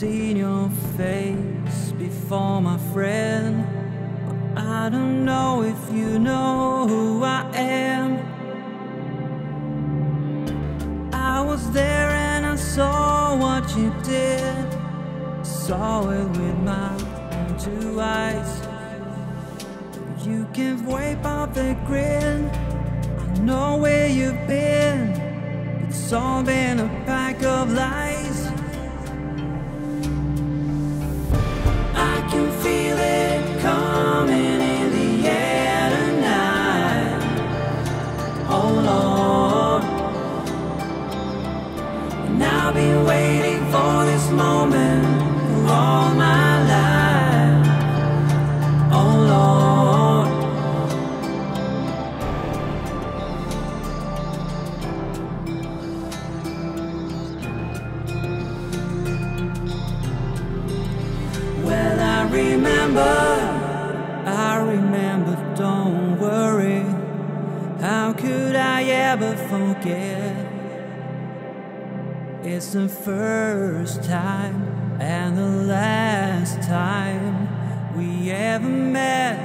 seen your face before, my friend. But I don't know if you know who I am. I was there and I saw what you did. Saw it with my two eyes. You can wipe off the grin. I know where you've been. It's all been a pack of lies. I've been waiting for this moment all my life. Oh Lord. Well, I remember, I remember, don't worry. How could I ever forget? It's the first time and the last time we ever met.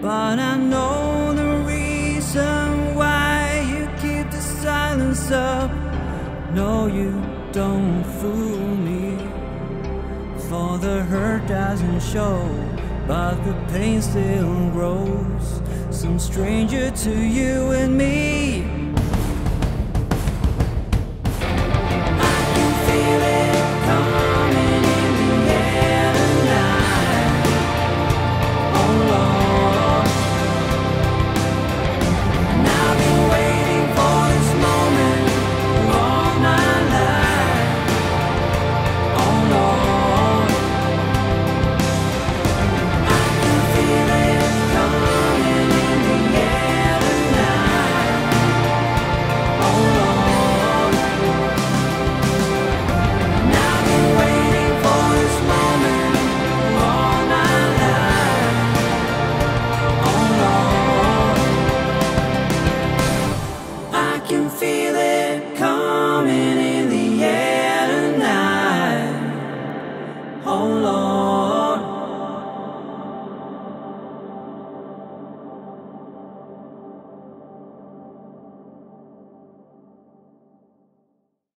But I know the reason why you keep the silence up. No, you don't fool me. For the hurt doesn't show, but the pain still grows. Some stranger to you and me.